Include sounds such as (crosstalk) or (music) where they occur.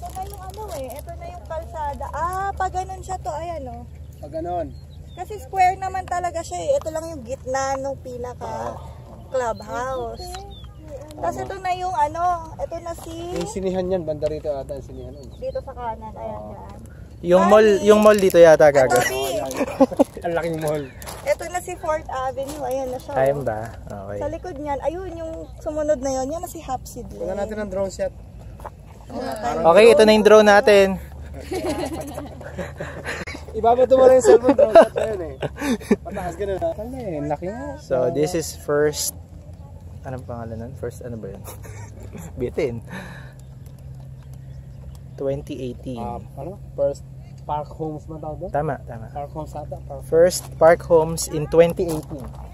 ito na yung ano eh. Ito na yung kalsada. Ah, pag ganun siya to. Ayan oh. Pag ganon. Kasi square naman talaga siya eh. Ito lang yung gitna ng pila ka clubhouse. Tapos ito na yung ano, ito na si Yung sinihan yan, banda rito ata yung sinihan. nun. dito sa kanan. Ayan yan. Yung mall, yung mall dito yata gaga. (laughs) Ang laking mall. ito na si 4th Avenue. Ayan na siya. Time ba? Sa Okay. likod niyan, ayun yung sumunod na yon yan na si Hapsid Tingnan natin ang drone shot. Okay, ito na yung drone natin. (laughs) Ibabato mo lang yung cellphone drone shot na yun eh. Pataas ganun ha. Kanya eh, laki nga. So, this is first... Anong pangalan nun? First, ano ba yun? (laughs) Bitin. 2018. Ah, ano? First Park Homes man tawag doon? Tama, tama. Park Homes ata. Park First Park Homes in 2018.